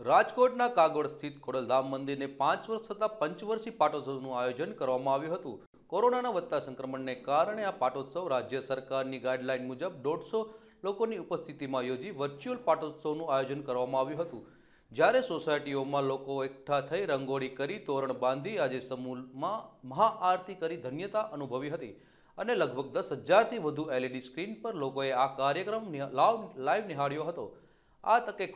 રાજકોટના કાગોડ સ્થિત ખોડલધામ મંદિરને પાંચ વર્ષ થતાં પંચવર્ષી પાટોત્સવનું આયોજન કરવામાં આવ્યું હતું. કોરોનાના વધતા સંક્રમણને કારણે આ પાટોત્સવ રાજ્ય સરકારની ગાઈડલાઇન મુજબ દોઢસો લોકોની ઉપસ્થિતિમાં યોજી વર્ચ્યુઅલ પાટોત્સવનું આયોજન કરવામાં આવ્યું હતું. જ્યારે સોસાયટીઓમાં લોકો એકઠા થઈ રંગોળી કરી તોરણ બાંધી આજે સમૂહમાં મહાઆરતી કરી ધન્યતા અનુભવી હતી અને લગભગ દસ હજારથી વધુ એલઈડી સ્ક્રીન પર લોકોએ આ કાર્યક્રમ લાઈવ નિહાળ્યો હતો. આ તકે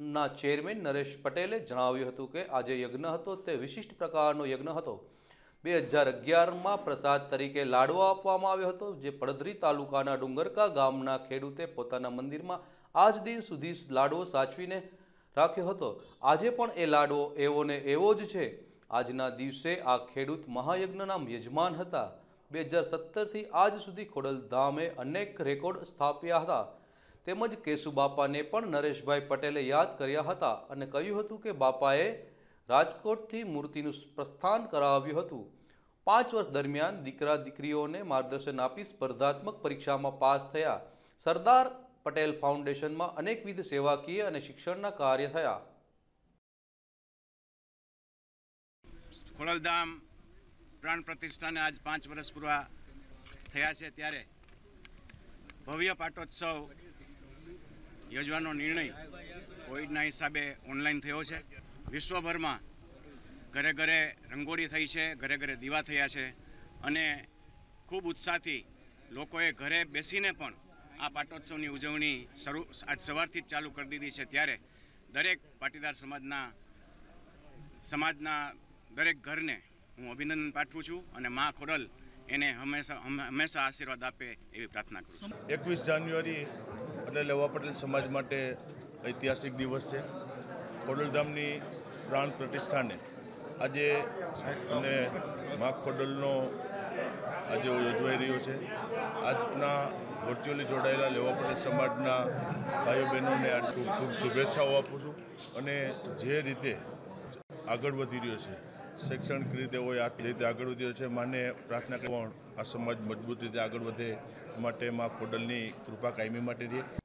ખોડલધામના ચેરમેન નરેશ પટેલે જણાવ્યું હતું કે આજે યજ્ઞ હતો તે વિશિષ્ટ પ્રકારનો યજ્ઞ હતો. બે હજાર અગિયારમાં પ્રસાદ તરીકે લાડવો આપવામાં આવ્યો હતો, જે પડધરી તાલુકાના ડુંગરકા ગામના ખેડૂતે પોતાના મંદિરમાં આજ દિન સુધી લાડવો સાચવીને રાખ્યો હતો. આજે પણ એ લાડવો એવો ને એવો જ છે. આજના દિવસે આ ખેડૂત મહાયજ્ઞના યજમાન હતા. બે હજાર સત્તરથી આજ સુધી ખોડલધામે અનેક રેકોર્ડ સ્થાપ્યા હતા. તેમજ કેશુબાપાને પણ નરેશભાઈ પટેલે યાદ કર્યા હતા અને કહ્યું હતું કે બાપાએ રાજકોટથી મૂર્તિનું પ્રસ્થાન કરાવ્યું હતું. પાંચ વર્ષ દરમિયાન દીકરા દીકરીઓને માર્ગદર્શન આપી સ્પર્ધાત્મક પરીક્ષામાં પાસ થયા. સરદાર પટેલ ફાઉન્ડેશનમાં અનેકવિધ સેવાકીય અને શિક્ષણના કાર્ય થયા. ખોડલધામ પ્રાણ પ્રતિષ્ઠાને આજ પાંચ વર્ષ પૂરા થયા છે ત્યારે ભવ્ય પાટોત્સવ યોજવાનો નિર્ણય કોવિડના હિસાબે ઓનલાઈન થયો છે. વિશ્વભરમાં ઘરે ઘરે રંગોળી થઈ છે, ઘરે ઘરે દીવા થયા છે અને ખૂબ ઉત્સાહથી લોકોએ ઘરે બેસીને પણ આ પાટોત્સવની ઉજવણી શરૂ, આજ સવારથી જ ચાલુ કરી દીધી છે. ત્યારે દરેક પાટીદાર સમાજના સમાજના દરેક ઘરને હું અભિનંદન પાઠવું છું અને મા ખોડલ એને હંમેશા હંમેશા આશીર્વાદ આપે એવી પ્રાર્થના કરું છું. એકવીસ જાન્યુઆરી એટલે લેવા પટેલ સમાજ માટે ઐતિહાસિક દિવસ છે. ખોડલધામની પ્રાણ પ્રતિષ્ઠાને આજે અને મા ખોડલનો આજે યોજવાઈ રહ્યો છે. આજના વર્ચ્યુઅલી જોડાયેલા લેવા પટેલ સમાજના ભાઈઓ બહેનોને આ ખૂબ ખૂબ શુભેચ્છાઓ આપું છું અને જે રીતે આગળ વધી રહ્યો છે શૈક્ષણિક રીતે હોય આર્થિક રીતે આગળ વધ્યો છે. માને પ્રાર્થના પણ આ સમાજ મજબૂત રીતે આગળ વધે. માટે મા ખોડલની કૃપા કાયમી માટે રહે.